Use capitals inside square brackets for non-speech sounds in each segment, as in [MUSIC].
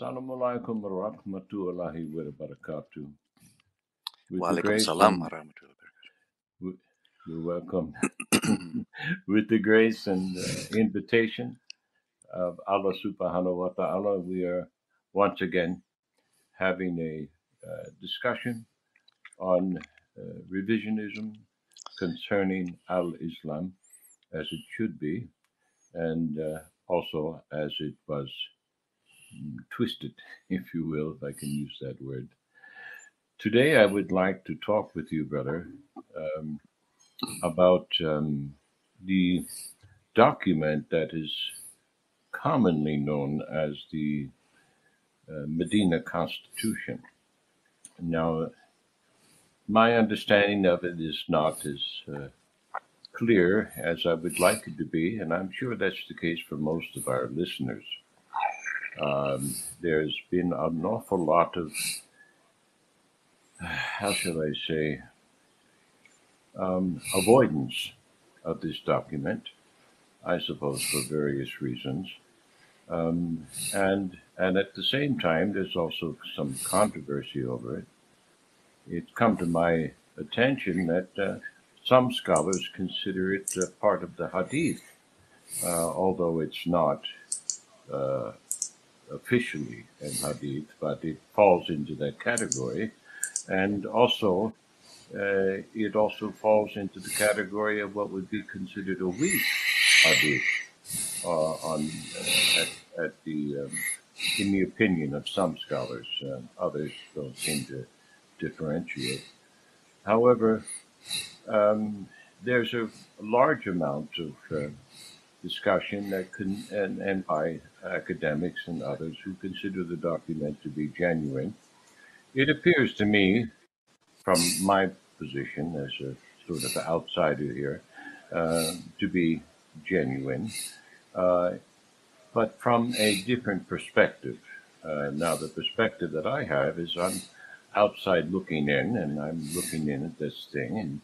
Assalamualaikum warahmatullahi wabarakatuh. With the Waalaikum grace salam and warahmatullahi wabarakatuh. w- you're welcome. [COUGHS] With the grace and uh, invitation of Allah subhanahu wa ta'ala, we are once again having a uh, discussion on uh, revisionism concerning Al Islam as it should be, and uh, also as it was twisted, [LAUGHS] if you will, if I can use that word. Today, I would like to talk with you, brother, um, about um, the document that is commonly known as the uh, Medina Constitution. Now, my understanding of it is not as uh, clear as I would like it to be, and I'm sure that's the case for most of our listeners. Um, there's been an awful lot of, how shall I say, um, avoidance of this document, I suppose for various reasons. Um, and and at the same time, there's also some controversy over it. It's come to my attention that uh, some scholars consider it uh, part of the Hadith, uh, although it's not uh, officially in Hadith, but it falls into that category. And also, uh, it also falls into the category of what would be considered a weak Hadith uh, on uh, at, at the um, in the opinion of some scholars. Uh, others don't seem to differentiate. However, um, there's a large amount of uh, discussion that can, and, and by academics and others who consider the document to be genuine. It appears to me, from my position as a sort of outsider here, uh, to be genuine. Uh, but from a different perspective. Uh, now, the perspective that I have is I'm outside looking in, and I'm looking in at this thing, and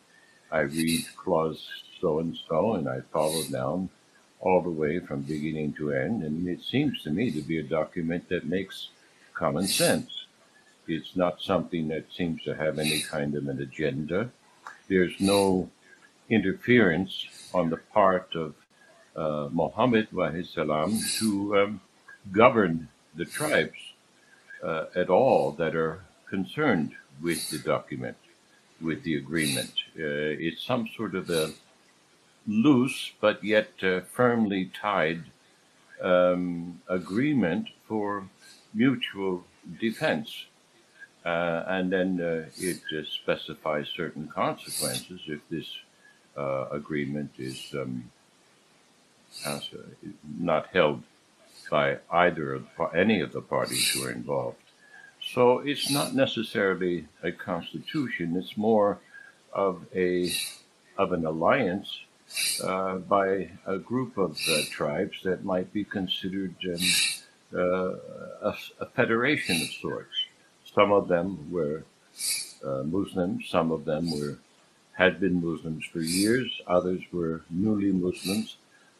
I read clause so and so, and I follow down all the way from beginning to end, and it seems to me to be a document that makes common sense. It's not something that seems to have any kind of an agenda. There's no interference on the part of uh, Muhammad salam to um, govern the tribes uh, at all that are concerned with the document, with the agreement. Uh, it's some sort of a loose but yet uh, firmly tied um, agreement for mutual defense. Uh, and then uh, it specifies certain consequences if this uh, agreement is um, uh, not held by either of any of the parties who are involved. So it's not necessarily a constitution; it's more of a of an alliance uh, by a group of uh, tribes that might be considered um, uh, a, a federation of sorts. Some of them were uh, Muslims, some of them were had been Muslims for years, others were newly Muslims,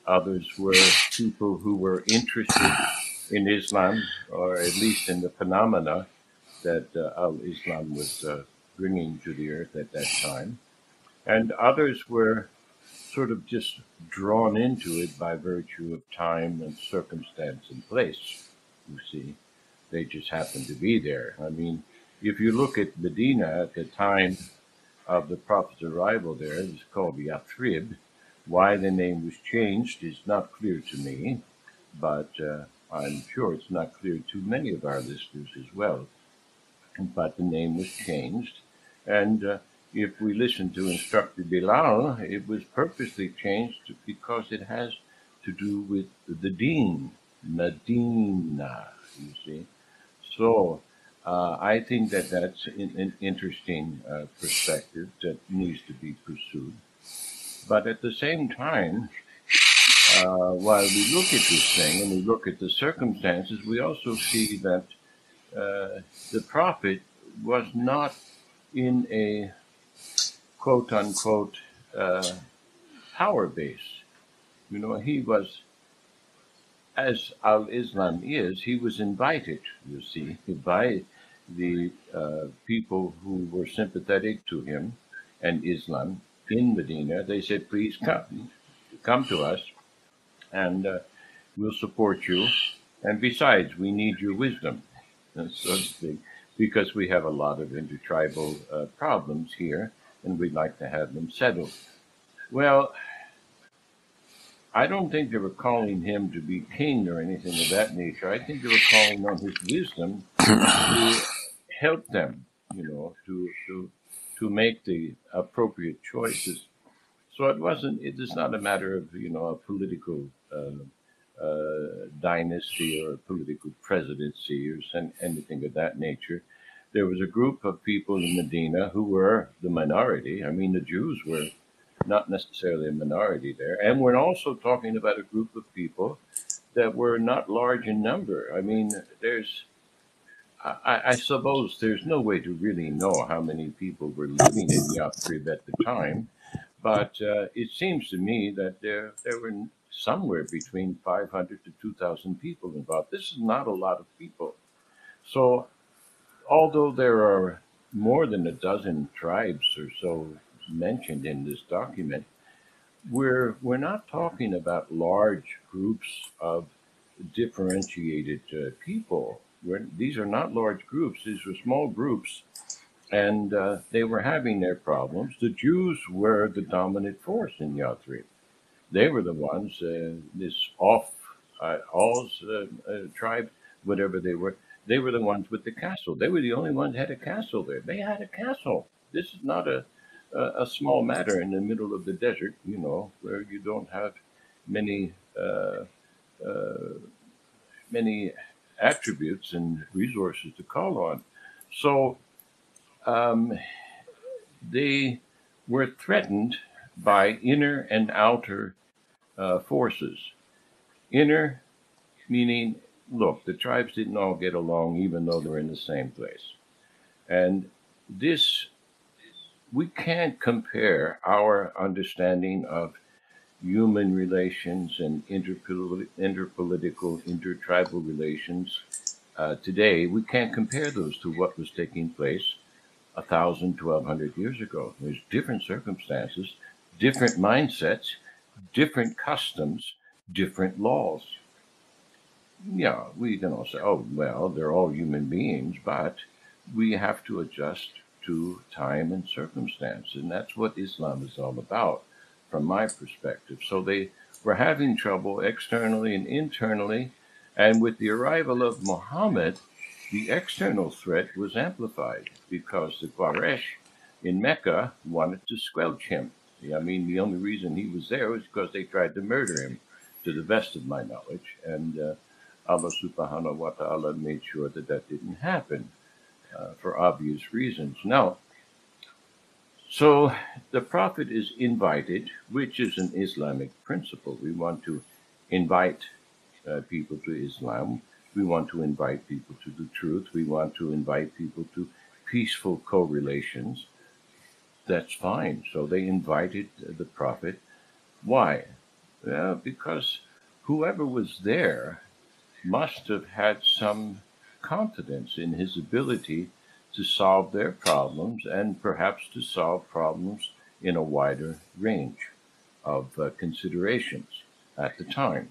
others were people who were interested in Islam, or at least in the phenomena that uh, Al Islam was bringing to the earth at that time. And others were sort of just drawn into it by virtue of time and circumstance and place. You see, they just happened to be there. I mean, if you look at Medina at the time of the Prophet's arrival there, it's called Yathrib. Why the name was changed is not clear to me, but uh, I'm sure it's not clear to many of our listeners as well. But the name was changed, and uh, if we listen to Instructor Bilal, it was purposely changed because it has to do with the Deen, Medina, you see. So uh, I think that that's an, interesting uh, perspective that needs to be pursued. But at the same time, uh, while we look at this thing and we look at the circumstances, we also see that uh, the prophet was not in a quote unquote uh, power base. You know, he was as Al Islam is, he was invited, you see, [LAUGHS] by the uh, people who were sympathetic to him and Islam in Medina. They said, please come, come to us and uh, we'll support you. And besides, we need your wisdom, [LAUGHS] so because we have a lot of intertribal uh, problems here and we'd like to have them settled. Well, I don't think they were calling him to be king or anything of that nature. I think they were calling on his wisdom to help them, you know, to to to make the appropriate choices. So it wasn't. It is not a matter of you know a political uh, uh, dynasty or a political presidency or anything of that nature. There was a group of people in Medina who were the minority. I mean, the Jews were not necessarily a minority there. And we're also talking about a group of people that were not large in number. I mean, there's, I, I suppose there's no way to really know how many people were living in Yathrib at the time, but uh, it seems to me that there, there were somewhere between 500 to 2,000 people involved. This is not a lot of people. So, although there are more than a dozen tribes or so mentioned in this document, we're we're not talking about large groups of differentiated uh, people. We're, these are not large groups; these were small groups, and uh, they were having their problems. The Jews were the dominant force in Yathrib. They were the ones. Uh, this off uh, uh, uh, tribe, whatever they were, they were the ones with the castle. They were the only ones had a castle there. They had a castle. This is not a a, a small matter in the middle of the desert, you know, where you don't have many uh, uh, many attributes and resources to call on. So um, they were threatened by inner and outer uh, forces. Inner meaning, look, the tribes didn't all get along even though they're in the same place. And this we can't compare our understanding of human relations and interpol- interpolitical, intertribal relations uh, today. We can't compare those to what was taking place a thousand, twelve hundred years ago. There's different circumstances, different mindsets, different customs, different laws. Yeah, we can all say, oh, well, they're all human beings, but we have to adjust to time and circumstance. And that's what Islam is all about, from my perspective. So they were having trouble externally and internally. And with the arrival of Muhammad, the external threat was amplified because the Quraysh in Mecca wanted to squelch him. I mean, the only reason he was there was because they tried to murder him, to the best of my knowledge. And uh, Allah subhanahu wa ta'ala made sure that that didn't happen uh, for obvious reasons. Now, so the Prophet is invited, which is an Islamic principle. We want to invite uh, people to Islam. We want to invite people to the truth. We want to invite people to peaceful correlations. That's fine. So they invited the Prophet. Why? Well, because whoever was there must have had some confidence in his ability to solve their problems and perhaps to solve problems in a wider range of uh, considerations at the time.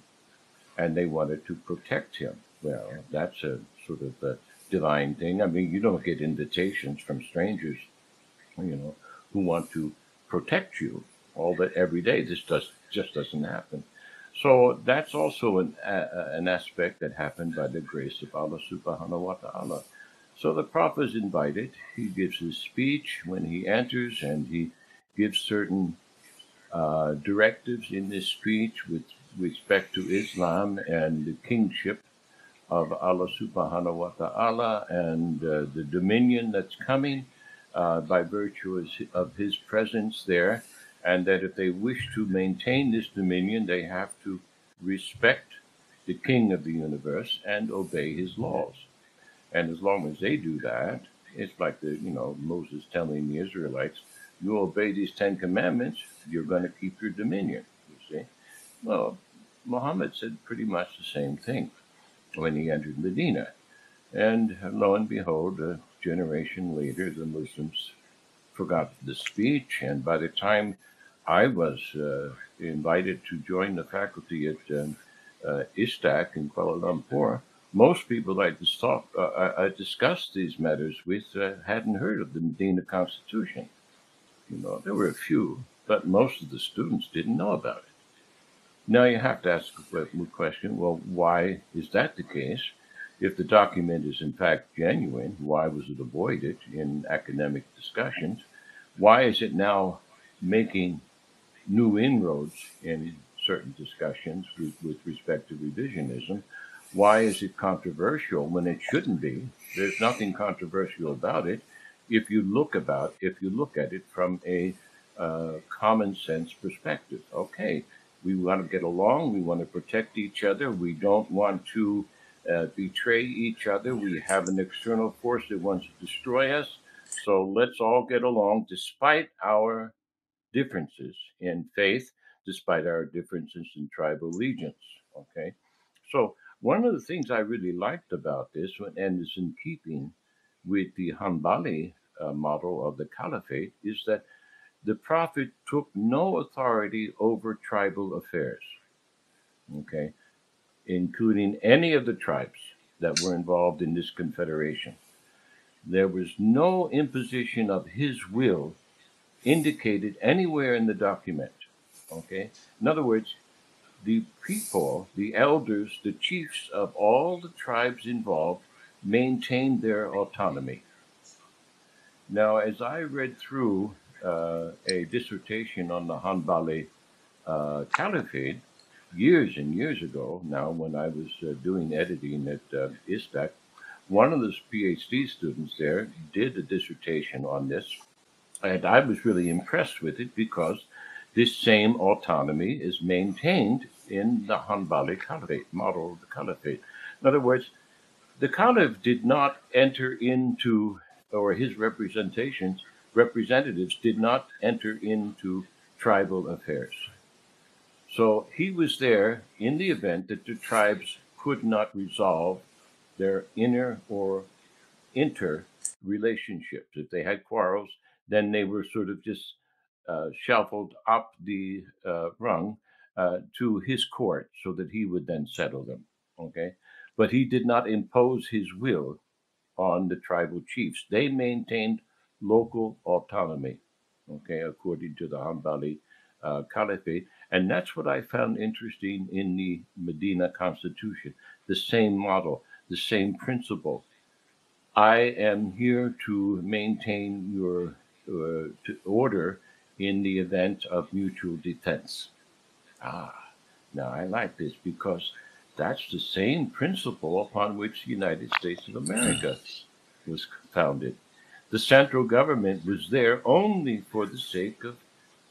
And they wanted to protect him. Well, that's a sort of a divine thing. I mean, you don't get invitations from strangers, you know, who want to protect you all that every day. This does just doesn't happen. So that's also an, uh, an aspect that happened by the grace of Allah subhanahu wa ta'ala. So the Prophet is invited. He gives his speech when he enters, and he gives certain uh, directives in this speech with respect to Islam and the kingship of Allah subhanahu wa ta'ala and uh, the dominion that's coming uh, by virtue of his presence there and that if they wish to maintain this dominion, they have to respect the king of the universe and obey his laws. And as long as they do that, it's like the you know Moses telling the Israelites, "You obey these Ten Commandments, you're going to keep your dominion." You see, well, Muhammad said pretty much the same thing when he entered Medina. And lo and behold, a generation later, the Muslims forgot the speech. And by the time I was uh, invited to join the faculty at um, uh, ISTAC in Kuala Lumpur, most people I, dis- uh, I discussed these matters with uh, hadn't heard of the Medina Constitution. You know, there were a few, but most of the students didn't know about it. Now you have to ask the question: Well, why is that the case? If the document is in fact genuine, why was it avoided in academic discussions? Why is it now making new inroads in certain discussions with, with respect to revisionism? Why is it controversial when it shouldn't be? There's nothing controversial about it if you look about if you look at it from a uh, common sense perspective. Okay, we want to get along. We want to protect each other. We don't want to uh, betray each other. We have an external force that wants to destroy us. So let's all get along despite our differences in faith, despite our differences in tribal allegiance. Okay. So one of the things I really liked about this, and is in keeping with the Hanbali uh, model of the caliphate, is that the prophet took no authority over tribal affairs. Okay including any of the tribes that were involved in this confederation. There was no imposition of his will indicated anywhere in the document. Okay? In other words, the people, the elders, the chiefs of all the tribes involved maintained their autonomy. Now, as I read through uh, a dissertation on the Hanbali uh, Caliphate, years and years ago now when I was uh, doing editing at uh, ISTAC, one of the PhD students there did a dissertation on this. And I was really impressed with it because this same autonomy is maintained in the Hanbali Caliphate, model of the Caliphate. In other words, the Caliph did not enter into, or his representations, representatives did not enter into tribal affairs. So he was there in the event that the tribes could not resolve their inner or inter relationships. If they had quarrels, then they were sort of just uh, shuffled up the uh, rung uh, to his court so that he would then settle them. Okay. But he did not impose his will on the tribal chiefs. They maintained local autonomy, okay, according to the Hanbali uh, Caliphate. And that's what I found interesting in the Medina Constitution the same model, the same principle. I am here to maintain your order in the event of mutual defense. Ah, now I like this because that's the same principle upon which the United States of America [CLEARS THROAT] was founded. The central government was there only for the sake of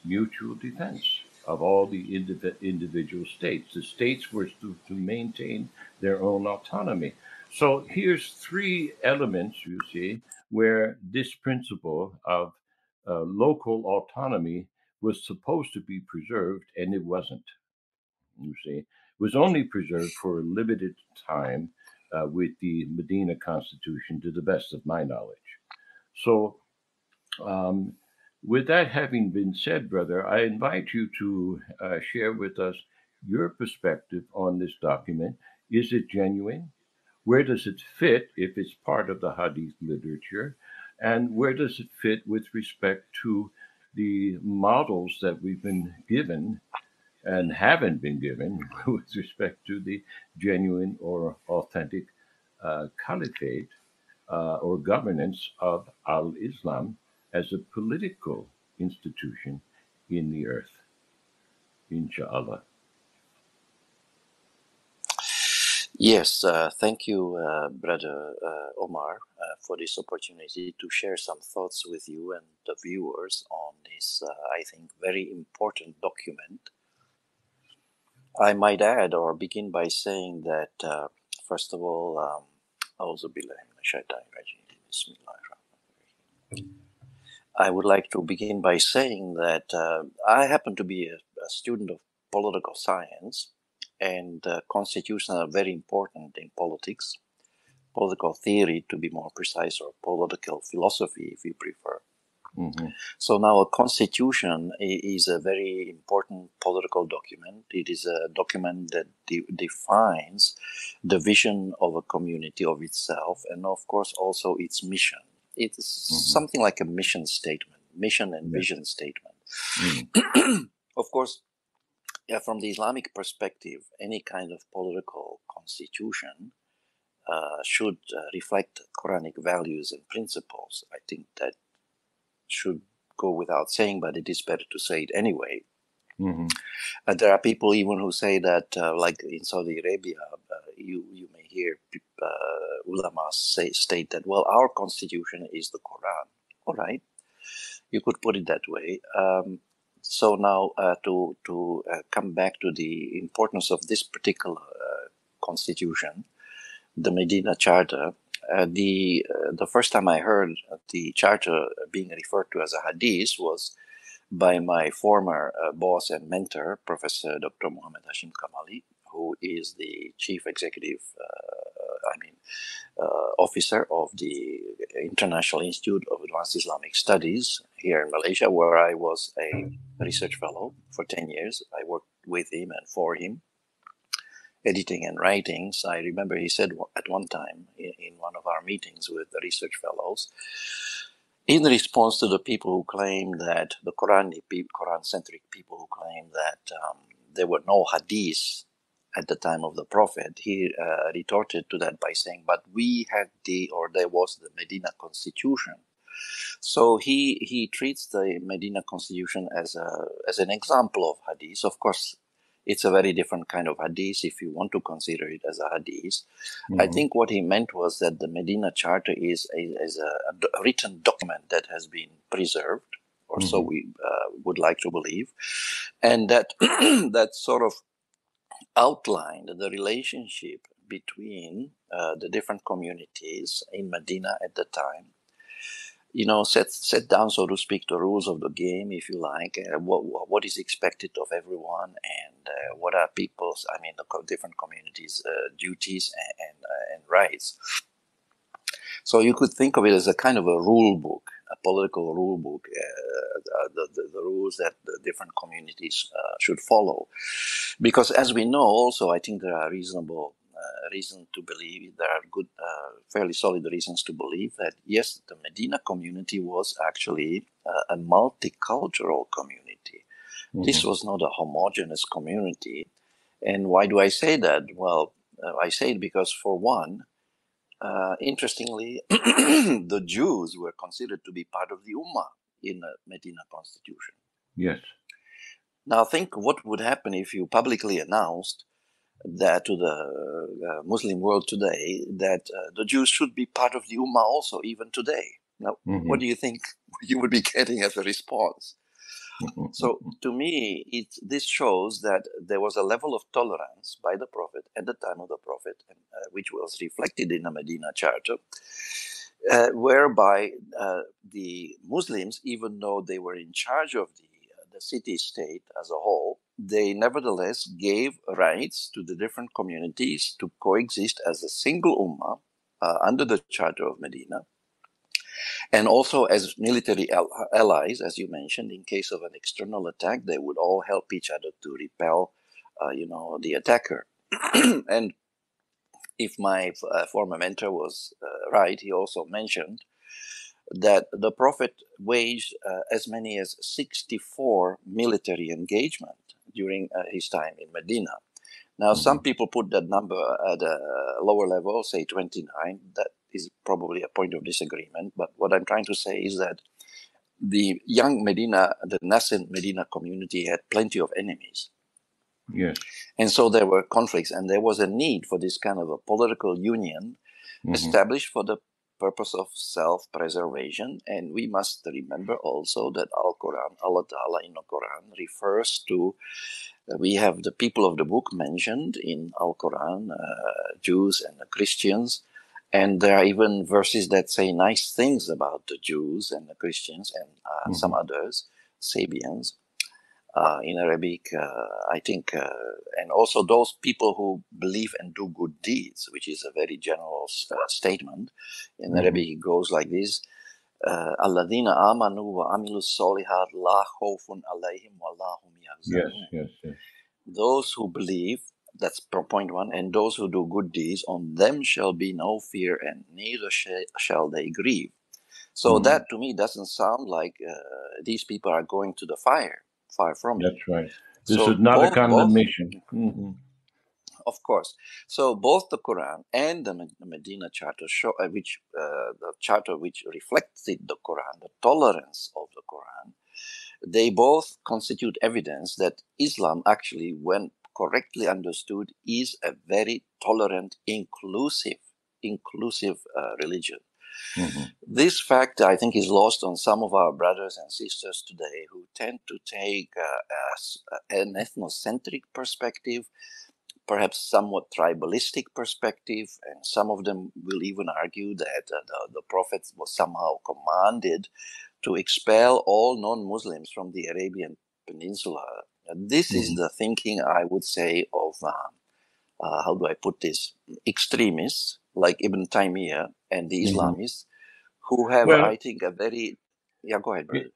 mutual defense of all the indiv- individual states. The states were to, to maintain their own autonomy. So here's three elements, you see, where this principle of uh, local autonomy was supposed to be preserved, and it wasn't. You see, it was only preserved for a limited time uh, with the Medina Constitution, to the best of my knowledge. So, um, with that having been said, brother, I invite you to uh, share with us your perspective on this document. Is it genuine? Where does it fit if it's part of the Hadith literature? And where does it fit with respect to the models that we've been given and haven't been given [LAUGHS] with respect to the genuine or authentic uh, caliphate uh, or governance of Al Islam as a political institution in the earth. Inshallah. Yes, uh, thank you, uh, Brother uh, Omar, uh, for this opportunity to share some thoughts with you and the viewers on this, uh, I think, very important document. I might add or begin by saying that, uh, first of all, um, I would like to begin by saying that I happen to be a, a, student of political science, and uh, constitutions are very important in politics, political theory to be more precise, or political philosophy if you prefer. Mm-hmm. So now a constitution is a very important political document. It is a document that de- defines the vision of a community of itself and of course also its mission. It's mm-hmm. something like a mission statement, mission and vision statement. Mm-hmm. [CLEARS THROAT] of course, yeah, from the Islamic perspective, any kind of political constitution uh, should uh, reflect Quranic values and principles. I think that should go without saying, but it is better to say it anyway. Mm-hmm. Uh, there are people even who say that, uh, like in Saudi Arabia, uh, you you may hear uh, ulama say state that well, our constitution is the Quran. All right, you could put it that way. Um, so now uh, to to uh, come back to the importance of this particular constitution, the Medina Charter. Uh, the uh, the first time I heard the charter being referred to as a hadith was by my former uh, boss and mentor, Professor Dr. Muhammad Hashim Kamali, who is the chief executive, uh, uh, officer of the International Institute of Advanced Islamic Studies here in Malaysia, where I was a research fellow for 10 years. I worked with him and for him editing and writings. I remember he said at one time in, in one of our meetings with the research fellows, in response to the people who claim that the Quran, Quran-centric people who claim that um, there were no hadiths at the time of the Prophet, he uh, retorted to that by saying, "But we had the, or there was the Medina Constitution." So he he treats the Medina Constitution as a as an example of hadith. Of course, it's a very different kind of hadith if you want to consider it as a hadith. Mm-hmm. I think what he meant was that the Medina Charter is a, is a, a written document that has been preserved, or mm-hmm. so we uh, would like to believe, and that [CLEARS THROAT] that sort of outlined the relationship between uh, the different communities in Medina at the time you know, set set down, so to speak, the rules of the game, if you like, uh, what what is expected of everyone, and uh, what are people's, I mean, the different communities' uh, duties and and, uh, and, rights. So you could think of it as a kind of a rule book, a political rule book, uh, the, the, the, rules that the different communities uh, should follow, because as we know, also, I think there are reasonable uh, reason to believe, there are good, uh, fairly solid reasons to believe that yes, the Medina community was actually uh, a multicultural community. Mm-hmm. This was not a homogeneous community. And why do I say that? Well, uh, I say it because, for one, uh, interestingly, [CLEARS THROAT] the Jews were considered to be part of the Ummah in the Medina constitution. Yes. Now, think what would happen if you publicly announced that to the uh, Muslim world today that uh, the Jews should be part of the Ummah also, even today. Now, mm-hmm. what do you think [LAUGHS] you would be getting as a response? So, to me, it, this shows that there was a level of tolerance by the Prophet at the time of the Prophet, and, uh, which was reflected in the Medina Charter, uh, whereby uh, the Muslims, even though they were in charge of the the city state as a whole, they nevertheless gave rights to the different communities to coexist as a single ummah uh, under the Charter of Medina. And also as military al- allies, as you mentioned, in case of an external attack, they would all help each other to repel, uh, you know, the attacker. [CLEARS THROAT] and if my uh, former mentor was uh, right, he also mentioned that the Prophet waged uh, as many as 64 military engagement during uh, his time in Medina. Now, mm-hmm. some people put that number at a lower level, say 29. That is probably a point of disagreement. But what I'm trying to say is that the young Medina, the nascent Medina community had plenty of enemies. Yes. And so there were conflicts, and there was a need for this kind of a political union mm-hmm. established for the purpose of self-preservation. And we must remember also that Al-Quran, Allah Ta'ala in the Quran refers to, uh, we have the people of the book mentioned in Al-Quran, uh, Jews and the Christians. And there are even verses that say nice things about the Jews and the Christians and uh, mm-hmm. some others, Sabians. uh, in Arabic, uh, I think, uh, and also those people who believe and do good deeds, which is a very general uh, statement. In mm-hmm. Arabic, it goes like this. Alladina amanu wa amilu solihat la khawfun alayhim wa lahum Yes, yes, yes. Those who believe, that's point one, and those who do good deeds, on them shall be no fear and neither shall they grieve. So mm-hmm. that to me doesn't sound like uh, these people are going to the fire far from That's it. right. This so is not both, a condemnation. mm-hmm. Of course. So both the Quran and the Medina Charter show, uh, which uh, the charter which reflected the Quran, the tolerance of the Quran, they both constitute evidence that Islam actually, when correctly understood, is a very tolerant, inclusive, inclusive uh, religion. Mm-hmm. This fact, I think, is lost on some of our brothers and sisters today who tend to take uh, an ethnocentric perspective, perhaps somewhat tribalistic perspective, and some of them will even argue that uh, the, the Prophet was somehow commanded to expel all non Muslims from the Arabian Peninsula. This mm-hmm. is the thinking, I would say, of um, uh, how do I put this, extremists like Ibn Taymiyyah and the mm-hmm. Islamists, who have, well, I think, a very yeah. Go ahead, brother.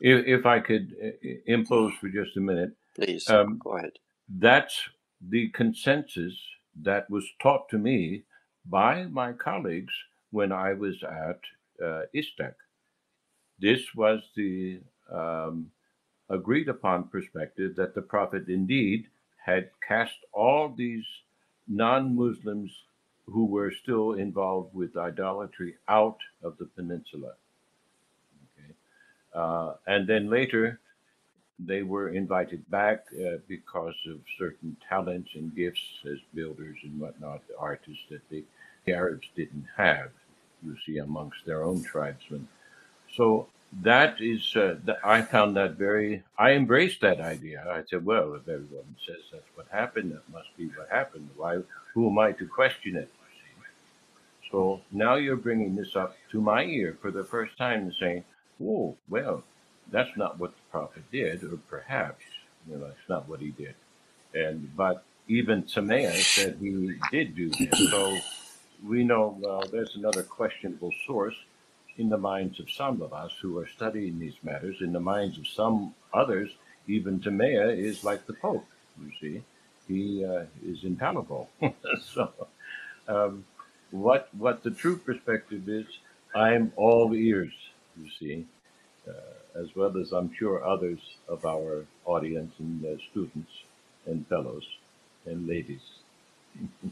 If, if I could uh, impose for just a minute, please um, go ahead. That's the consensus that was taught to me by my colleagues when I was at uh, ISTAC. This was the um, agreed upon perspective that the Prophet indeed had cast all these non Muslims who were still involved with idolatry out of the peninsula. Okay. Uh, and then later, they were invited back uh, because of certain talents and gifts as builders and whatnot, the artists that the Arabs didn't have, you see, amongst their own tribesmen. So that is, uh, I found that very, I embraced that idea. I said, well, if everyone says that's what happened, that must be what happened. Why, who am I to question it? So now you're bringing this up to my ear for the first time and saying, "Oh, well, that's not what the prophet did, or perhaps, you know, that's not what he did." And but Ibn Taymiyyah said he did do this. So we know well there's another questionable source in the minds of some of us who are studying these matters. In the minds of some others, Ibn Taymiyyah is like the Pope. You see, he uh, is infallible. [LAUGHS] so. Um, what what the true perspective is, I'm all ears. You see, uh, as well as I'm sure others of our audience and uh, students and fellows and ladies. [LAUGHS]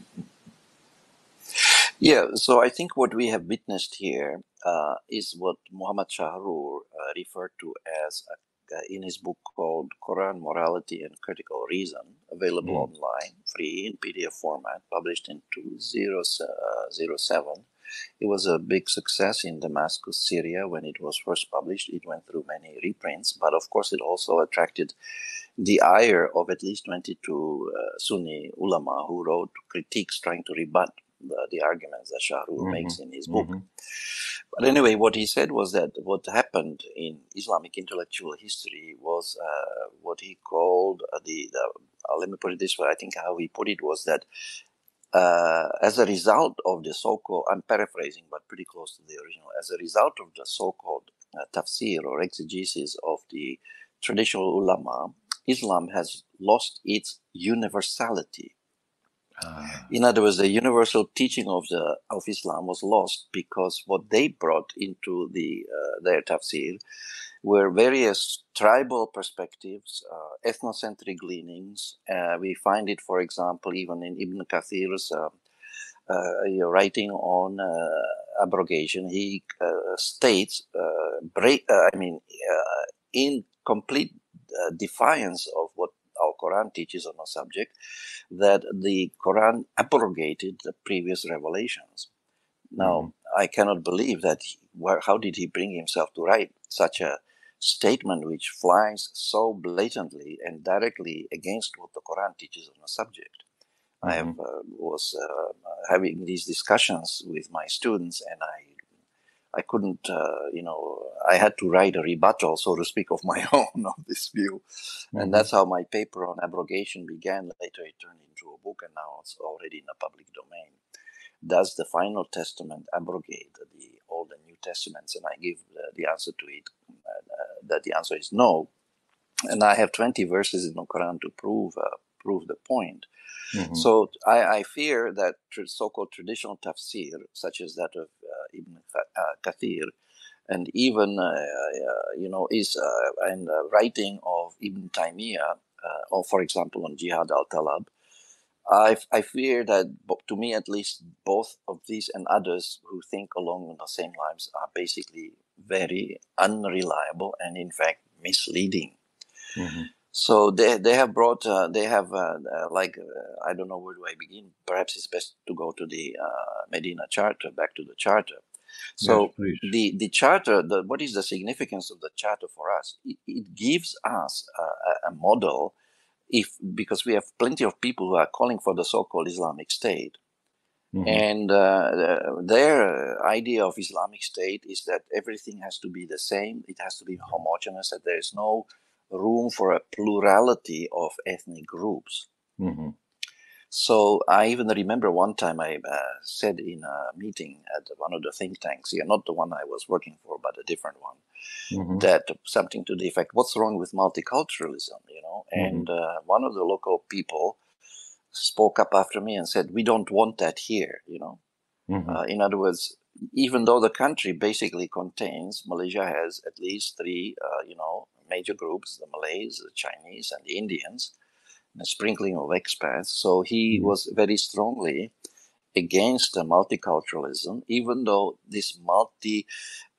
yeah, so I think what we have witnessed here uh, is what Muhammad Shahrur uh, referred to as a uh, in his book called Quran Morality and Critical Reason, available mm. online, free in PDF format, published in 2007. It was a big success in Damascus, Syria, when it was first published. It went through many reprints, but of course, it also attracted the ire of at least 22 uh, Sunni ulama who wrote critiques trying to rebut the, the arguments that Shahrur mm-hmm. makes in his book. Mm-hmm. But anyway, what he said was that what happened in Islamic intellectual history was uh, what he called uh, the, the uh, let me put it this way. I think how he put it was that uh, as a result of the so-called, I'm paraphrasing, but pretty close to the original, as a result of the so-called uh, tafsir or exegesis of the traditional ulama, Islam has lost its universality. Ah. In other words, the universal teaching of the of Islam was lost because what they brought into the uh, their tafsir were various tribal perspectives, uh, ethnocentric leanings. Uh, we find it, for example, even in Ibn Kathir's uh, uh, writing on uh, abrogation. He states, break, I mean, in complete defiance of what our Quran teaches on a subject, that the Quran abrogated the previous revelations. Now, mm-hmm. I cannot believe that. He, where, how did he bring himself to write such a statement which flies so blatantly and directly against what the Quran teaches on a subject? Mm-hmm. I have, uh, was uh, having these discussions with my students, and I I couldn't, uh, you know, I had to write a rebuttal, so to speak, of [LAUGHS] my own of this view. Mm-hmm. And that's how my paper on abrogation began. Later, it turned into a book, and now it's already in the public domain. Does the final testament abrogate the Old and New Testaments? And I give the, the answer to it uh, that the answer is no. And I have 20 verses in the Quran to prove uh, prove the point. Mm-hmm. So I, I, fear that so-called traditional tafsir, such as that of uh, Ibn uh, Kathir, and even uh, uh you know is and writing of Ibn Taymiyyah, or for example on Jihad al-Talab, I, I fear that to me at least both of these and others who think along the same lines are basically very unreliable and in fact misleading. Mm-hmm. So they they have brought uh, they have uh, uh, like uh, I don't know where do I begin. Perhaps it's best to go to the uh, Medina Charter, back to the Charter. So yes, the the Charter, the, what is the significance of the Charter for us? It, it gives us a, a model, if because we have plenty of people who are calling for the so-called Islamic State. Mm-hmm. And uh, their idea of Islamic State is that everything has to be the same. It has to be homogeneous. That there is no room for a plurality of ethnic groups. Mm-hmm. So I even remember one time I uh, said in a meeting at one of the think tanks here, not the one I was working for, but a different one, mm-hmm. that something to the effect, "What's wrong with multiculturalism?" You know, mm-hmm. and uh, one of the local people spoke up after me and said, "We don't want that here." You know, mm-hmm. uh, in other words, even though the country basically contains, Malaysia has at least three, uh, you know, major groups the Malays, the Chinese, and the Indians, and a sprinkling of expats. So he mm-hmm. was very strongly against multiculturalism, even though this multi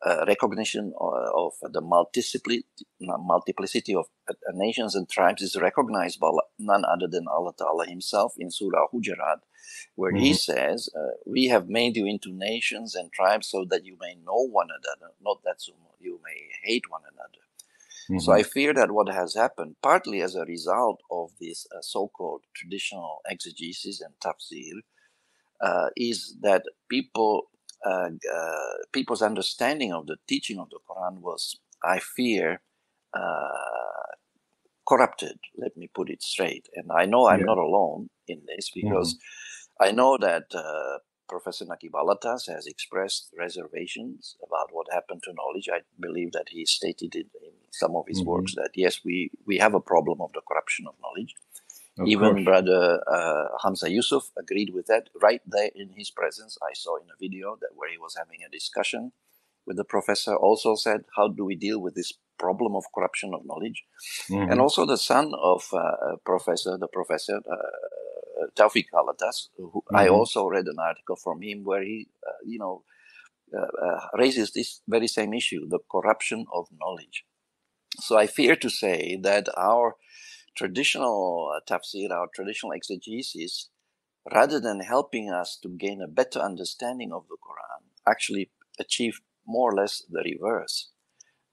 uh, recognition of, of the multiplicity, multiplicity of uh, nations and tribes is recognized by none other than Allah Ta'ala himself in Surah Hujurat, where mm-hmm. he says, uh, We have made you into nations and tribes so that you may know one another, not that you may hate one another. Mm-hmm. So I fear that what has happened, partly as a result of this uh, so-called traditional exegesis and tafsir, uh, is that people uh, uh people's understanding of the teaching of the Quran was, I fear, uh, corrupted. Let me put it straight. And I know I'm yeah. not alone in this because mm-hmm. I know that uh, Professor Naquib al-Attas has expressed reservations about what happened to knowledge. I believe that he stated it in some of his mm-hmm. works that yes, we, we have a problem of the corruption of knowledge. Of Even course. Brother uh, Hamza Yusuf agreed with that right there in his presence. I saw in a video that where he was having a discussion with the professor. Also said, how do we deal with this problem of corruption of knowledge? Mm-hmm. And also the son of uh, professor, the professor uh, Taufik Alatas, who mm-hmm. I also read an article from him where he, uh, you know, uh, uh, raises this very same issue, the corruption of knowledge. So I fear to say that our traditional uh, tafsir, our traditional exegesis, rather than helping us to gain a better understanding of the Quran, actually achieved more or less the reverse.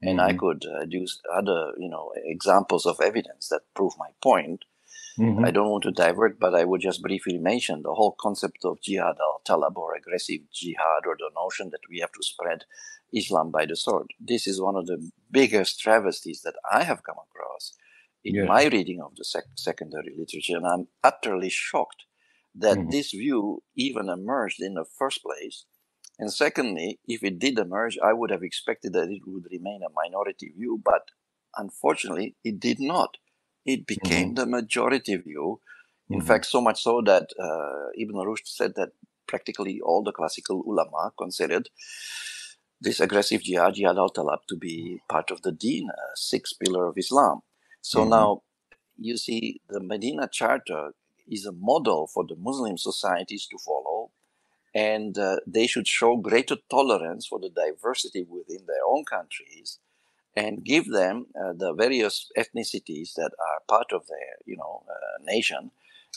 And mm-hmm. I could uh, use other, you know, examples of evidence that prove my point. Mm-hmm. I don't want to divert, but I would just briefly mention the whole concept of jihad al-talab or aggressive jihad or the notion that we have to spread Islam by the sword. This is one of the biggest travesties that I have come across in yeah. my reading of the sec- secondary literature. And I'm utterly shocked that mm-hmm. this view even emerged in the first place. And secondly, if it did emerge, I would have expected that it would remain a minority view, but unfortunately, it did not. It became mm-hmm. the majority view. In mm-hmm. fact, so much so that uh, Ibn Rushd said that practically all the classical ulama considered this aggressive jihad, jihad al-talab, to be part of the deen, a sixth pillar of Islam. So mm-hmm. now, you see, the Medina Charter is a model for the Muslim societies to follow, and uh, they should show greater tolerance for the diversity within their own countries, and give them uh, the various ethnicities that are part of their, you know, uh, nation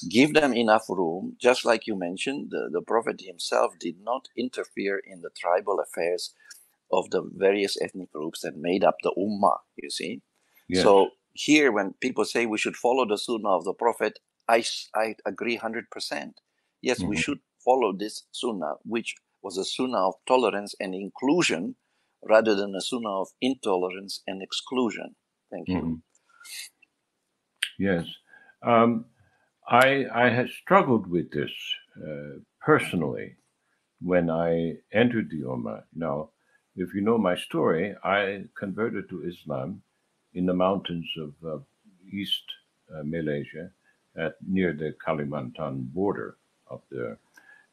give them enough room. Just like you mentioned, the, the Prophet himself did not interfere in the tribal affairs of the various ethnic groups that made up the Ummah, you see. Yes. So here, when people say we should follow the Sunnah of the Prophet, I, I agree 100%. Yes, mm-hmm. we should follow this Sunnah, which was a sunnah of tolerance and inclusion rather than a sunnah of intolerance and exclusion. Thank you. Mm-hmm. Yes. Um, I, I had struggled with this uh, personally when I entered the Ummah. Now, if you know my story, I converted to Islam in the mountains of uh, East uh, Malaysia at near the Kalimantan border up there.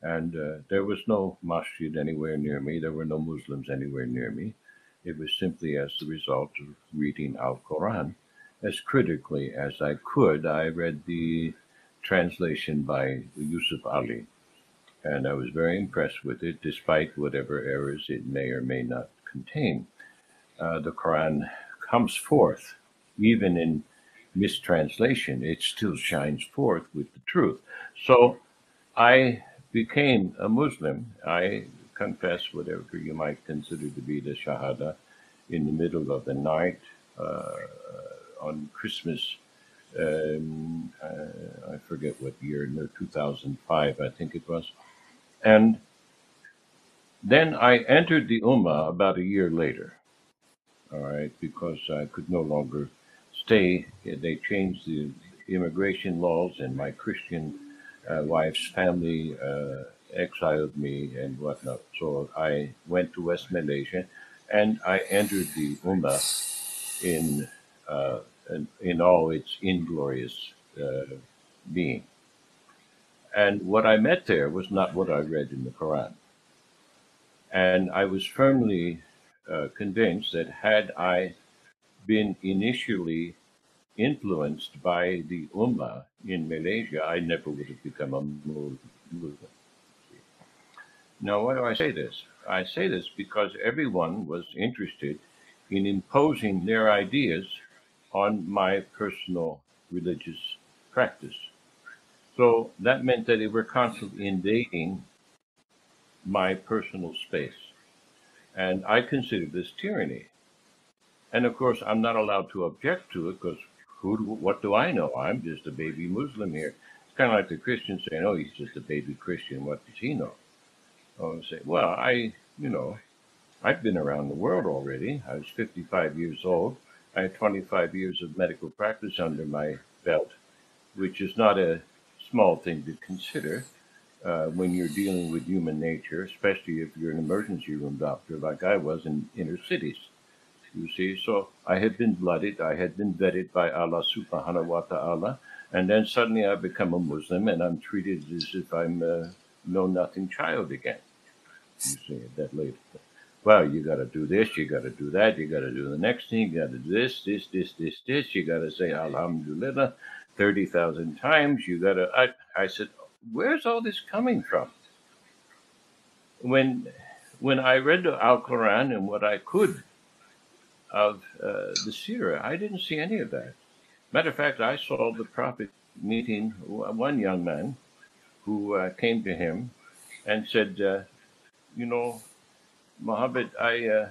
And uh, there was no masjid anywhere near me. There were no Muslims anywhere near me. It was simply as the result of reading Al Quran as critically as I could. I read the translation by Yusuf Ali, and I was very impressed with it, despite whatever errors it may or may not contain. Uh, the Quran comes forth, even in mistranslation, it still shines forth with the truth. So I became a Muslim. I confess whatever you might consider to be the Shahada in the middle of the night uh, on Christmas. Um, uh, I forget what year, no, 2005, I think it was. And then I entered the Ummah about a year later, all right, because I could no longer stay. They changed the immigration laws, and my Christian uh, wife's family uh, exiled me and whatnot. So I went to West Malaysia and I entered the Ummah in, uh, in, in, all its inglorious uh, being. And what I met there was not what I read in the Quran. And I was firmly uh, convinced that had I been initially influenced by the Ummah in Malaysia, I never would have become a Muslim. Now, why do I say this? I say this because everyone was interested in imposing their ideas on my personal religious practice. So that meant that they were constantly invading my personal space. And I consider this tyranny. And of course, I'm not allowed to object to it because who, what do I know? I'm just a baby Muslim here. It's kind of like the Christian saying, "Oh, he's just a baby Christian. What does he know?" Oh, say, well, I, you know, I've been around the world already. I was 55 years old. I had 25 years of medical practice under my belt, which is not a small thing to consider uh, when you're dealing with human nature, especially if you're an emergency room doctor like I was in inner cities. You see, so I had been blooded, I had been vetted by Allah subhanahu wa ta'ala, and then suddenly I become a Muslim and I'm treated as if I'm a know nothing child again. You see, that later. Well, you got to do this, you got to do that, you got to do the next thing, you got to do this, this, this, this, this. You got to say Alhamdulillah thirty thousand times. You got to. I, I said, where's all this coming from? When, when I read the Al Quran and what I could of uh, the Sirah, I didn't see any of that. Matter of fact, I saw the Prophet meeting one young man who uh, came to him and said, uh, "You know, Muhammad, I, uh,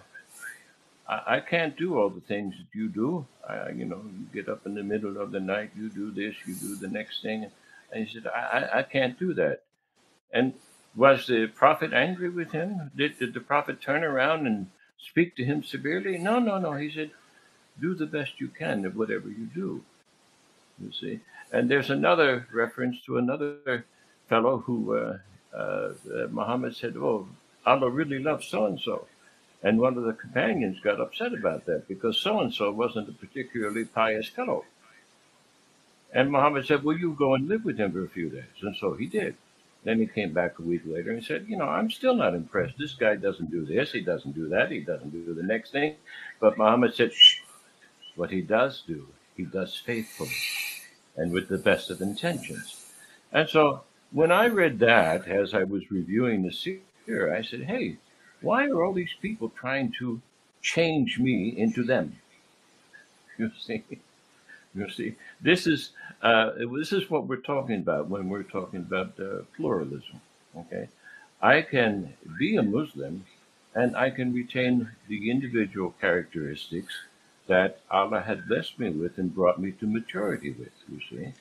I, I can't do all the things that you do. I, you know, you get up in the middle of the night, you do this, you do the next thing." And he said, "I, I can't do that." And was the prophet angry with him? Did, did the prophet turn around and speak to him severely? No, no, no. He said, do the best you can of whatever you do. You see? And there's another reference to another fellow who uh, uh, Muhammad said, Oh, Allah really loves so and so. And one of the companions got upset about that because so and so wasn't a particularly pious fellow. And Muhammad said, Well, you go and live with him for a few days. And so he did. Then he came back a week later and said, You know, I'm still not impressed. This guy doesn't do this, he doesn't do that, he doesn't do the next thing. But Muhammad said, Shh, what he does do, he does faithfully and with the best of intentions. And so when I read that as I was reviewing the Sirah, I said, Hey, why are all these people trying to change me into them? [LAUGHS] You see? You see, this is uh, this is what we're talking about when we're talking about uh, pluralism. Okay, I can be a Muslim, and I can retain the individual characteristics that Allah had blessed me with and brought me to maturity with. You see,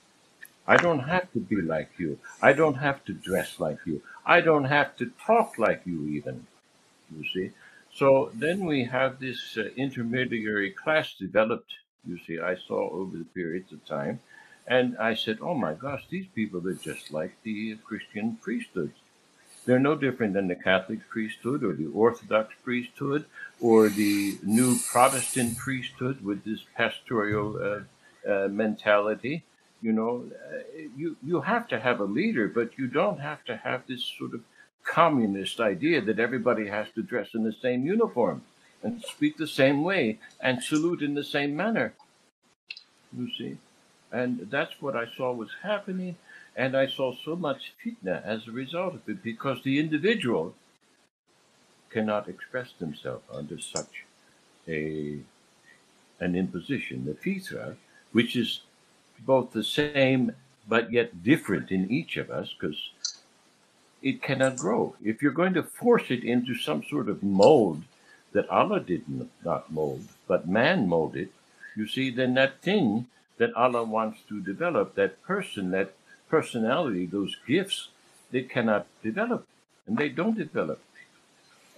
I don't have to be like you. I don't have to dress like you. I don't have to talk like you, even. You see? So then we have this uh, intermediary class developed, you see, I saw over the periods of time. And I said, oh my gosh, these people are just like the Christian priesthood. They're no different than the Catholic priesthood or the Orthodox priesthood or the new Protestant priesthood with this pastoral uh, uh, mentality. You know, uh, you, you have to have a leader, but you don't have to have this sort of communist idea that everybody has to dress in the same uniform and speak the same way and salute in the same manner. You see? And that's what I saw was happening. And I saw so much fitna as a result of it because the individual cannot express themselves under such a an imposition. The fitra, which is both the same but yet different in each of us, because it cannot grow. If you're going to force it into some sort of mold that Allah did not mold, but man molded, you see, then that thing that Allah wants to develop, that person, that personality, those gifts, they cannot develop, and they don't develop.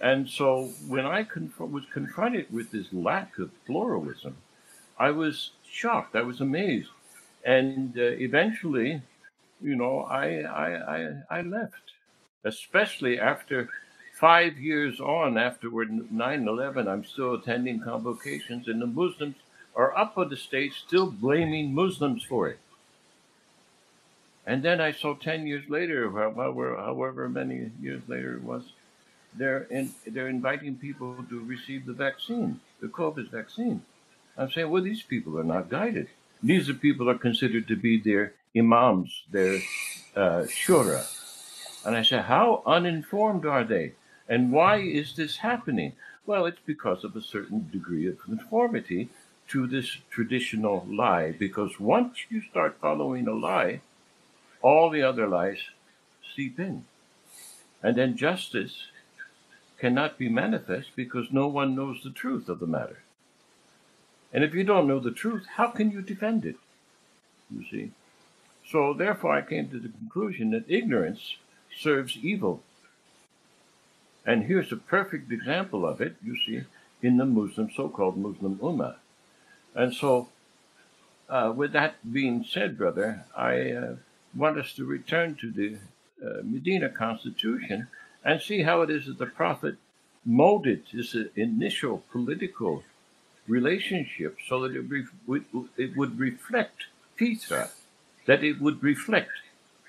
And so when I conf- was confronted with this lack of pluralism, I was shocked. I was amazed. And uh, eventually, you know, I, I, I, I left especially after five years on afterward 9-11 i'm still attending convocations and the muslims are up on the stage still blaming muslims for it. And then i saw 10 years later however many years later it was they're in, they're inviting people to receive the vaccine the covid vaccine. I'm saying well these people are not guided. These are people are considered to be their imams their uh, shura. And I said, How uninformed are they? And why is this happening? Well, it's because of a certain degree of conformity to this traditional lie. Because once you start following a lie, all the other lies seep in. And then justice cannot be manifest because no one knows the truth of the matter. And if you don't know the truth, how can you defend it? You see? So, therefore, I came to the conclusion that ignorance serves evil. And here's a perfect example of it, you see, in the Muslim, so called Muslim Ummah. And so, uh, with that being said, brother, I uh, want us to return to the uh, Medina Constitution and see how it is that the Prophet molded this initial political relationship so that it, it would reflect fitra, that it would reflect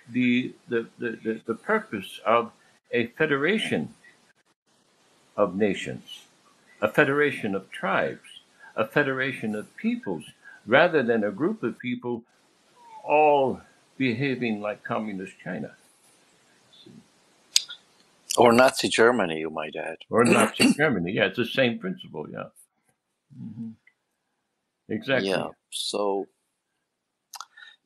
the, the, the, the, purpose of a federation of nations, a federation of tribes, a federation of peoples, rather than a group of people all behaving like communist China. Or Nazi Germany, you might add. Or Nazi [COUGHS] Germany. Yeah, it's the same principle. Yeah. Mm-hmm. Exactly. Yeah. So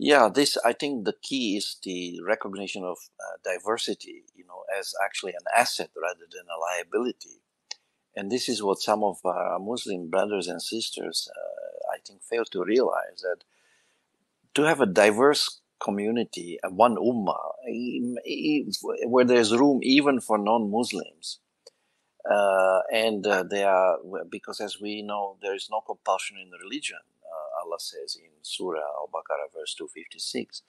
yeah, this I think the key is the recognition of uh, diversity, you know, as actually an asset rather than a liability. And this is what some of our Muslim brothers and sisters, uh, I think, fail to realize that to have a diverse community, uh, one ummah, where there's room even for non-Muslims, uh, and uh, they are because, as we know, there is no compulsion in religion. Allah says in Surah Al-Baqarah, verse 256.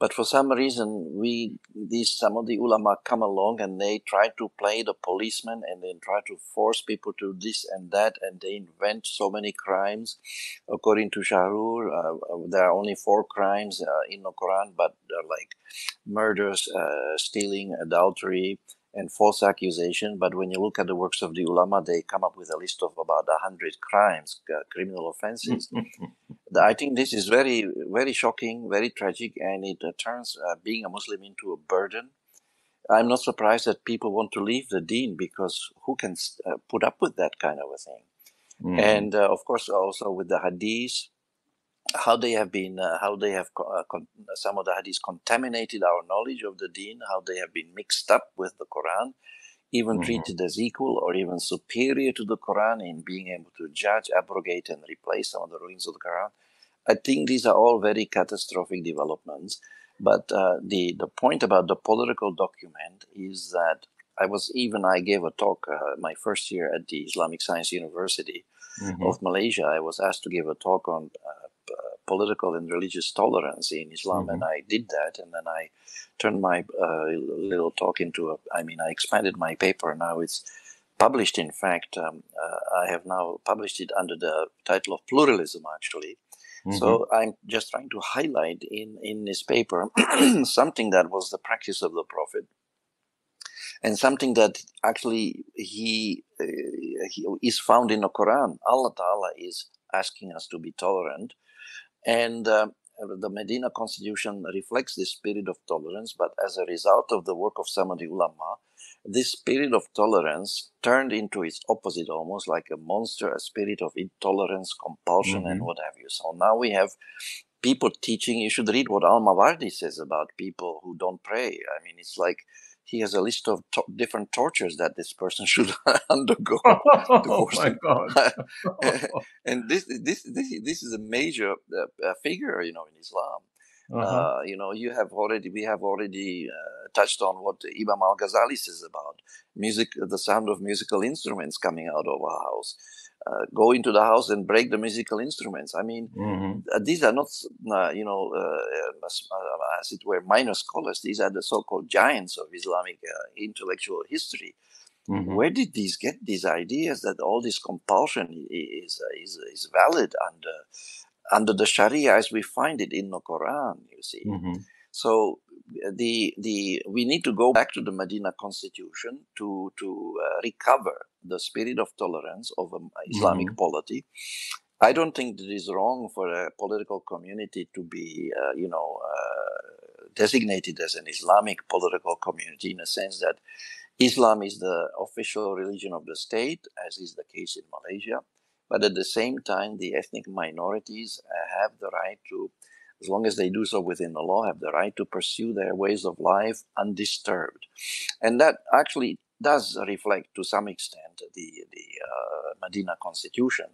But for some reason, we these some of the ulama come along and they try to play the policeman and then try to force people to this and that, and they invent so many crimes. According to Shahrur, uh, there are only four crimes uh, in the Quran, but they're like murders, uh, stealing, adultery, and false accusation. But when you look at the works of the ulama, they come up with a list of about a hundred crimes, uh, criminal offenses. [LAUGHS] I think this is very, very shocking, very tragic, and it uh, turns uh, being a Muslim into a burden. I'm not surprised that people want to leave the deen because who can uh, put up with that kind of a thing? Mm. And uh, of course, also with the hadith, how they have been, uh, how they have uh, con- some of the hadiths contaminated our knowledge of the deen, how they have been mixed up with the Quran, even mm-hmm. treated as equal or even superior to the Quran in being able to judge, abrogate, and replace some of the rulings of the Quran. I think these are all very catastrophic developments. But uh, the the point about the political document is that I was even I gave a talk uh, my first year at the Islamic Science University mm-hmm. of Malaysia. I was asked to give a talk on uh, political and religious tolerance in Islam, mm-hmm. and I did that. And then I turned my uh, little talk into a. I mean, I expanded my paper. Now it's published. In fact, um, uh, I have now published it under the title of pluralism, actually. Mm-hmm. So I'm just trying to highlight in in this paper [CLEARS THROAT] something that was the practice of the Prophet and something that actually he, uh, he is found in the Quran. Allah Ta'ala is asking us to be tolerant. And uh, the Medina constitution reflects this spirit of tolerance, but as a result of the work of some of the ulama, this spirit of tolerance turned into its opposite, almost like a monster, a spirit of intolerance, compulsion, mm-hmm. and what have you. So now we have people teaching. You should read what Al Mawardi says about people who don't pray. I mean, it's like he has a list of to- different tortures that this person [LAUGHS] should [LAUGHS] undergo. [LAUGHS] oh my God! and this, this, this, this is a major uh, figure, you know, in Islam. Uh-huh. Uh, you know, you have already, we have already uh, touched on what Imam Al Ghazali says about music, the sound of musical instruments coming out of a house uh, go into the house and break the musical instruments. I mean, mm-hmm. Uh, these are not, uh, you know, uh, as, uh, as, it were, minor scholars. These are the so-called giants of Islamic uh, intellectual history. Mm-hmm. Where did these get these ideas that all this compulsion is is, is valid under under the Sharia as we find it in the Quran? You see, mm-hmm. so the the we need to go back to the Medina Constitution to to uh, recover the spirit of tolerance of um, Islamic mm-hmm. polity. I don't think it is wrong for a political community to be, uh, you know, uh, designated as an Islamic political community in a sense that Islam is the official religion of the state, as is the case in Malaysia. But at the same time, the ethnic minorities uh, have the right to as long as they do so within the law, have the right to pursue their ways of life undisturbed. And that actually does reflect to some extent the, the uh, Medina constitution.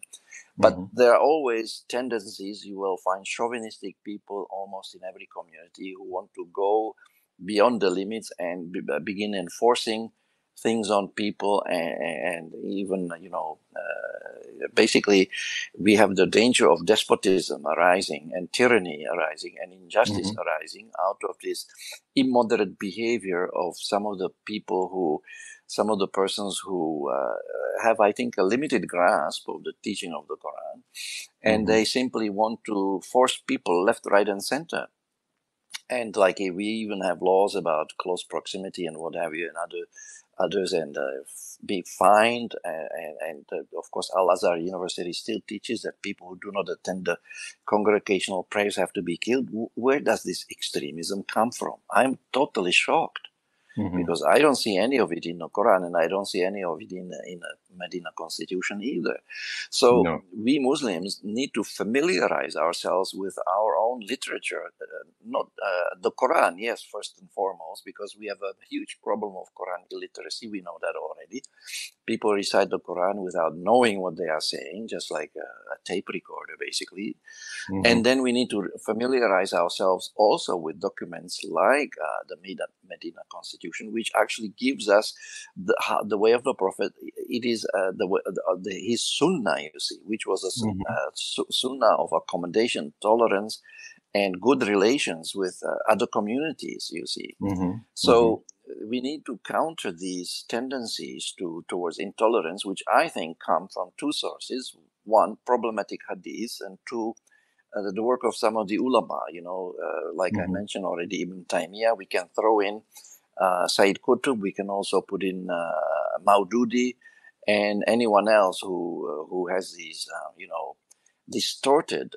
But mm-hmm. there are always tendencies, you will find chauvinistic people almost in every community who want to go beyond the limits and be, begin enforcing things on people and, and even you know uh, basically we have the danger of despotism arising and tyranny arising and injustice mm-hmm. arising out of this immoderate behavior of some of the people who some of the persons who uh, have i think a limited grasp of the teaching of the quran and mm-hmm. they simply want to force people left right and center and like we even have laws about close proximity and what have you and other others and uh, be fined. And, and, and uh, of course, Al Azhar University still teaches that people who do not attend the congregational prayers have to be killed. Where does this extremism come from? I'm totally shocked mm-hmm. because I don't see any of it in the Quran and I don't see any of it in in the Medina constitution either. So no. we Muslims need to familiarize ourselves with our own literature, uh, not uh, the Quran, yes, first and foremost, because we have a huge problem of Quran illiteracy. We know that already. People recite the Quran without knowing what they are saying, just like a, a tape recorder, basically. Mm-hmm. And then we need to familiarize ourselves also with documents like uh, the Medina Constitution, which actually gives us the, the way of the Prophet. It is uh, the, uh, the, his Sunnah, you see, which was a mm-hmm. uh, Sunnah of accommodation, tolerance, and good relations with uh, other communities. You see, mm-hmm. so. Mm-hmm. We need to counter these tendencies to towards intolerance, which I think come from two sources: one, problematic hadith, and two, uh, the work of some of the ulama. You know, uh, like mm-hmm. I mentioned already, Ibn Taymiyyah. We can throw in uh, Said Qutb. We can also put in uh, Maududi and anyone else who uh, who has these, uh, you know, distorted,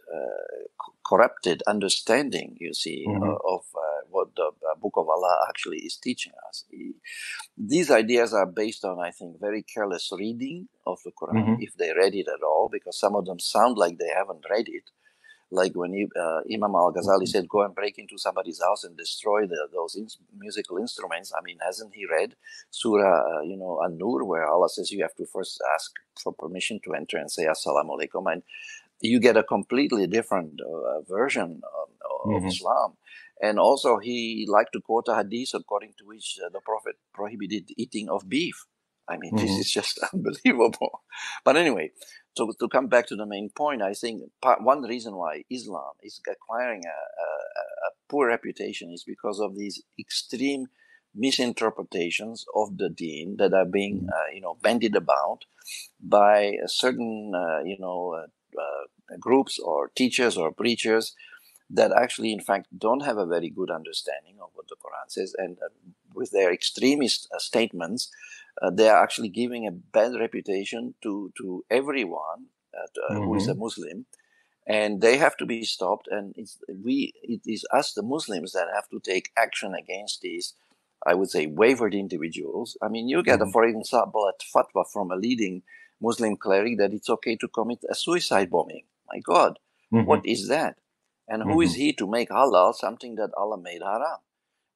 corrupted understanding. You see mm-hmm. of what the Book of Allah actually is teaching us. These ideas are based on, I think, very careless reading of the Quran, mm-hmm. if they read it at all, because some of them sound like they haven't read it like when uh, Imam Al Ghazali said, "Go and break into somebody's house and destroy the, those in- musical instruments." I mean, hasn't he read Surah, uh, you know, An-Nur, where Allah says you have to first ask for permission to enter and say Assalamu alaikum, and you get a completely different uh, version of, of mm-hmm. Islam. And also, he liked to quote a hadith according to which uh, the Prophet prohibited eating of beef. I mean, [LAUGHS] mm-hmm. this is just [LAUGHS] unbelievable. But anyway, so to come back to the main point, I think part, one reason why Islam is acquiring a, a, a poor reputation is because of these extreme misinterpretations of the deen that are being, mm-hmm. uh, you know, bandied about by a certain, uh, you know, uh, uh, groups or teachers or preachers that actually, in fact, don't have a very good understanding of what the Quran says, and uh, with their extremist uh, statements, they are actually giving a bad reputation to to everyone mm-hmm. who is a mm-hmm. Muslim and they have to be stopped. And it's we, it is us, the Muslims, that have to take action against these I would say, wavered individuals. I mean, you get, mm-hmm. a, for example, a fatwa from a leading Muslim cleric that it's okay to commit a suicide bombing. My God, mm-hmm. what is that? And who mm-hmm. is he to make halal something that Allah made haram?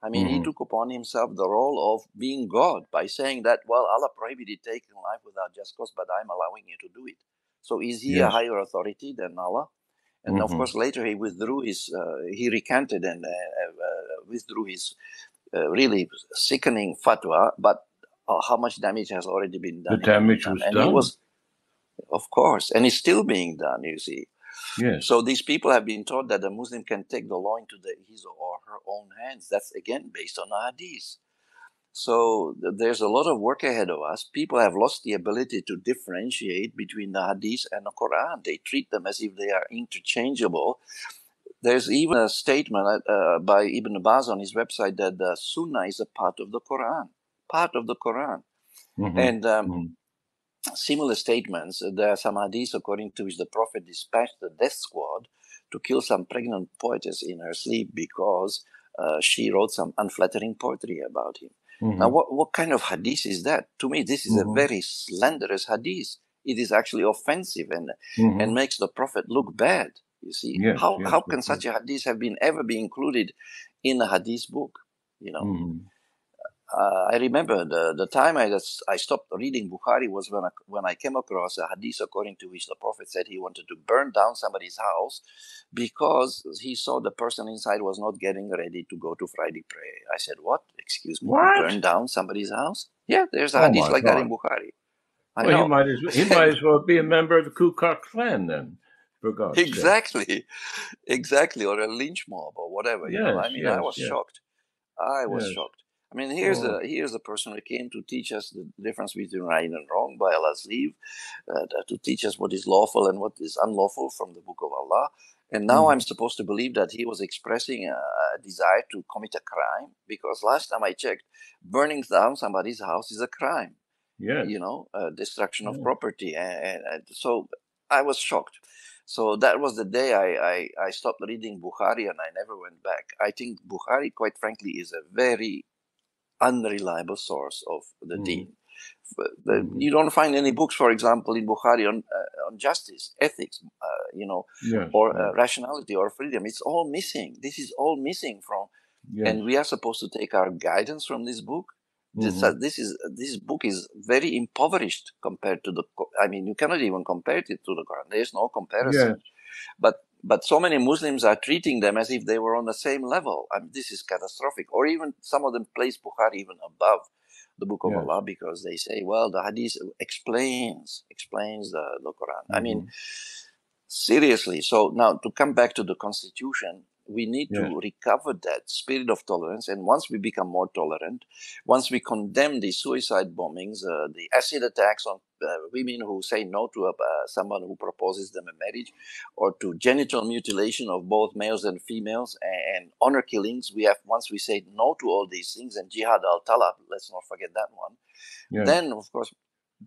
I mean, he mm-hmm. took upon himself the role of being God by saying that, well, Allah prohibited taking life without just cause, but I'm allowing you to do it. So is he yes. a higher authority than Allah? And of mm-hmm. course, later he withdrew his, uh, he recanted and uh, uh, withdrew his uh, really sickening fatwa, but uh, how much damage has already been done? The damage was and done. It was, of course, and it's still being done. You see. Yes. So these people have been taught that a Muslim can take the law into the, his or her own hands. That's again based on the hadith. So th- there's a lot of work ahead of us. People have lost the ability to differentiate between the hadith and the Quran. They treat them as if they are interchangeable. There's even a statement uh, by Ibn Baz on his website that the Sunnah is a part of the Quran, part of the Quran. Mm-hmm. And um, mm-hmm. similar statements, uh, there are some hadiths according to which the Prophet dispatched the death squad to kill some pregnant poetess in her sleep because uh, she wrote some unflattering poetry about him. Mm-hmm. Now, what, what kind of hadith is that? To me, this is a mm-hmm. very slanderous hadith. It is actually offensive and, mm-hmm. and makes the Prophet look bad. You see, yes, how yes, how can yes, such a hadith have been ever be included in a hadith book? You know, mm-hmm. Uh, I remember the the time I just, I stopped reading Bukhari was when I, when I came across a hadith according to which the Prophet said he wanted to burn down somebody's house because he saw the person inside was not getting ready to go to Friday prayer. I said, "What? Excuse me? What? Burn down somebody's house? Yeah, there's a oh hadith like God. that in Bukhari." I well, know. he might as he [LAUGHS] might as well be a member of the Ku Klux Klan then for God's exactly, sake. exactly, or a lynch mob or whatever. Yes, you know, I mean, yes, I was yes. shocked. I was shocked. I mean, here's oh. the here's the person who came to teach us the difference between right and wrong by Allah's leave, uh, to teach us what is lawful and what is unlawful from the Book of Allah. And now mm. I'm supposed to believe that he was expressing a, a, desire to commit a crime because last time I checked, burning down somebody's house is a crime. Yeah, you know, uh, destruction of property, and, and, and so I was shocked. So that was the day I, I, I stopped reading Bukhari and I never went back. I think Bukhari, quite frankly, is a very unreliable source of the mm. deen. Mm. You don't find any books, for example, in Bukhari on uh, on justice, ethics, uh, you know, or uh, rationality or freedom. It's all missing. This is all missing from, and we are supposed to take our guidance from this book. This, uh, mm-hmm. this is this book is very impoverished compared to the. I mean, you cannot even compare it to the Quran. There is no comparison. Yeah. But but so many Muslims are treating them as if they were on the same level. I mean, this is catastrophic. Or even some of them place Bukhari even above the Book of yeah. Allah because they say, well, the Hadith explains explains the, the Quran. Mm-hmm. I mean, mm-hmm. seriously. So now to come back to the Constitution, we need yeah. to recover that spirit of tolerance. And once we become more tolerant, once we condemn the suicide bombings, uh, the acid attacks on uh, women who say no to a, uh, someone who proposes them a marriage, or to genital mutilation of both males and females, and, and honor killings, we have once we say no to all these things, and jihad al talab, let's not forget that one. Yeah. Then, of course,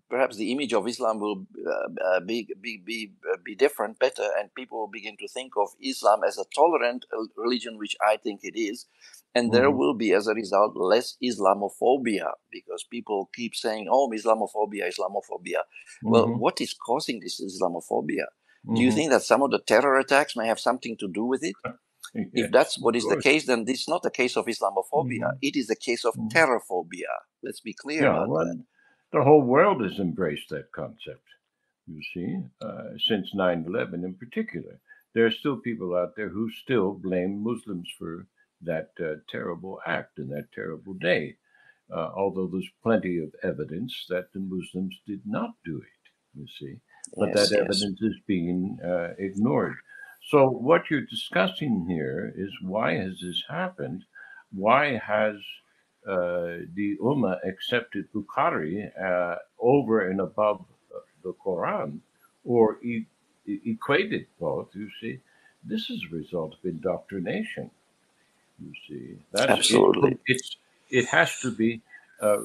perhaps the image of Islam will uh, uh, be, be, be, uh, be different, better, and people will begin to think of Islam as a tolerant religion, which I think it is. And mm-hmm. there will be, as a result, less Islamophobia because people keep saying, oh, Islamophobia, Islamophobia. Mm-hmm. Well, what is causing this Islamophobia? Mm-hmm. Do you mm-hmm. think that some of the terror attacks may have something to do with it? If that's what is the case, then this is not a case of Islamophobia. Mm-hmm. It is a case of mm-hmm. terrorphobia. Let's be clear yeah, about well, that the whole world has embraced that concept. you see, uh, since 9 11 in particular. There are still people out there who still blame Muslims for that uh, terrible act and that terrible day, uh, although there's plenty of evidence that the Muslims did not do it, you see. But Yes, that yes. evidence is being uh, ignored. So, what you're discussing here is why has this happened? Why has the Ummah accepted Bukhari uh, over and above uh, the Quran or e- equated both? You see, this is a result of indoctrination. You see, that's it, Absolutely. it's it has to be uh,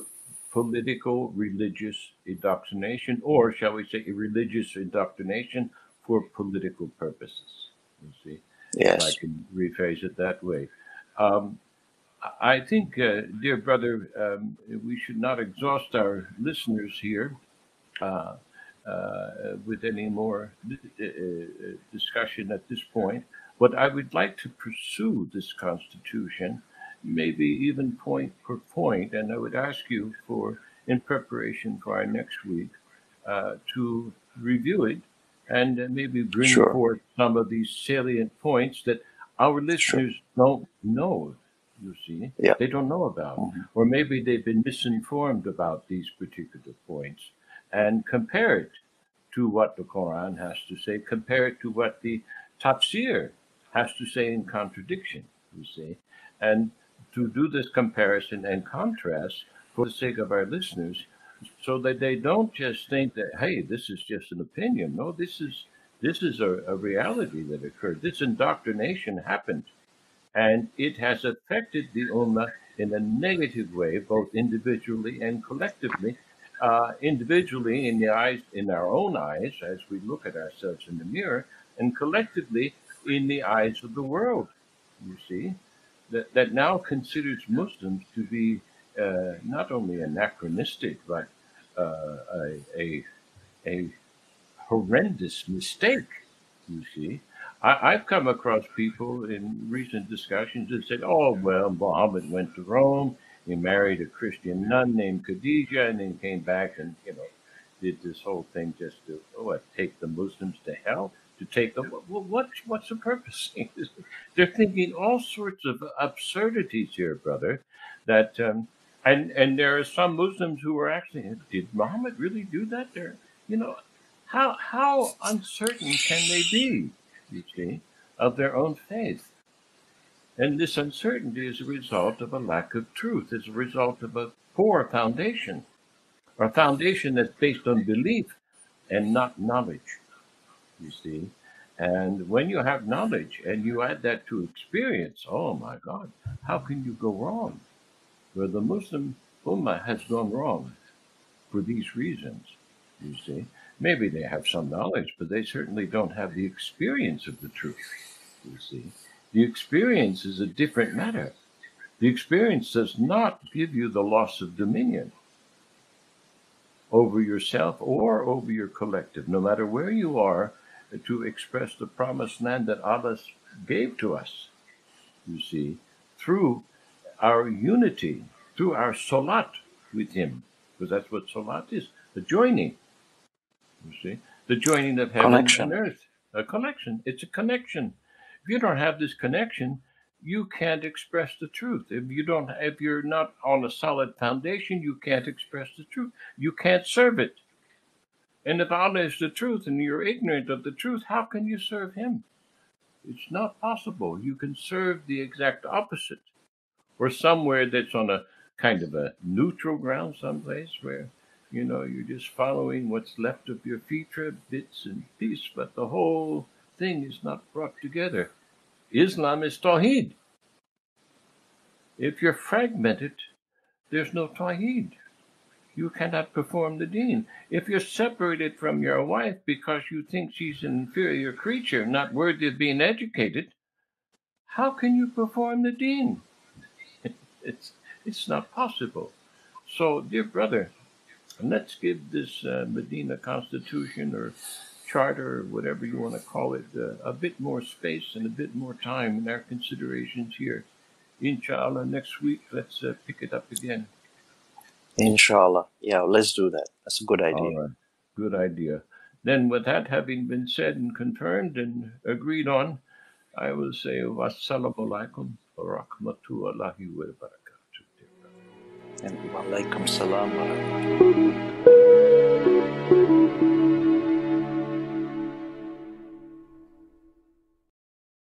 political, religious indoctrination, or shall we say, religious indoctrination for political purposes. You see, if I can rephrase it that way. Um, I think, uh, dear brother, um, we should not exhaust our listeners here uh, uh, with any more uh, uh, discussion at this point. But I would like to pursue this Constitution, maybe even point per point, and I would ask you for, in preparation for our next week, uh, to review it and maybe bring Sure. forth some of these salient points that our Sure. listeners don't know. You see, Yeah. they don't know about, Mhm. or maybe they've been misinformed about these particular points, and compare it to what the Quran has to say, compare it to what the tafsir has to say in contradiction, you see. And to do this comparison and contrast for the sake of our listeners, so that they don't just think that, hey, this is just an opinion. No, this is this is a, a reality that occurred. This indoctrination happened and it has affected the Ummah in a negative way, both individually and collectively. Uh, individually, in the eyes, in our own eyes, as we look at ourselves in the mirror, and collectively in the eyes of the world. You see, that that now considers Muslims to be uh, not only anachronistic but uh, a, a a horrendous mistake. You see, I, I've come across people in recent discussions that said, "Oh well, Muhammad went to Rome. He married a Christian nun named Khadijah, and then came back and you know did this whole thing just to oh, what, take the Muslims to hell." To take them, well, what, what's the purpose? [LAUGHS] They're thinking all sorts of absurdities here, brother. That um, and and there are some Muslims who are actually, did Muhammad really do that? There, you know, how how uncertain can they be? You see, of their own faith, and this uncertainty is a result of a lack of truth. It's a result of a poor foundation, or a foundation that's based on belief and not knowledge. You see, and when you have knowledge and you add that to experience, oh my God, how can you go wrong? Where the Muslim Ummah has gone wrong for these reasons. You see, maybe they have some knowledge, but they certainly don't have the experience of the truth. You see, the experience is a different matter. The experience does not give you the loss of dominion over yourself or over your collective, no matter where you are, to express the promised land that Allah gave to us. You see, through our unity, through our salat with Him, because that's what salat is the joining. You see, the joining of heaven and earth, a connection. It's a connection. If you don't have this connection, you can't express the truth. If you don't, if you're not on a solid foundation, you can't express the truth. You can't serve it. And if Allah is the truth and you're ignorant of the truth, how can you serve Him? It's not possible. You can serve the exact opposite, or somewhere that's on a kind of a neutral ground, someplace where you know you're just following what's left of your fitra, bits and pieces, but the whole thing is not brought together. Islam is Tawheed. If you're fragmented, there's no Tawheed. You cannot perform the deen. If you're separated from your wife because you think she's an inferior creature, not worthy of being educated, how can you perform the deen? [LAUGHS] It's, it's not possible. So, dear brother, let's give this uh, Medina Constitution or Charter or whatever you want to call it uh, a bit more space and a bit more time in our considerations here. Inshallah, next week, let's uh, pick it up again. Inshallah. Yeah, let's do that. That's a good idea. right. Good idea. then, with that having been said and confirmed and agreed on, I will say wassalamu alaikum wa rahmatullahi wa barakatuh. And walaikum salam.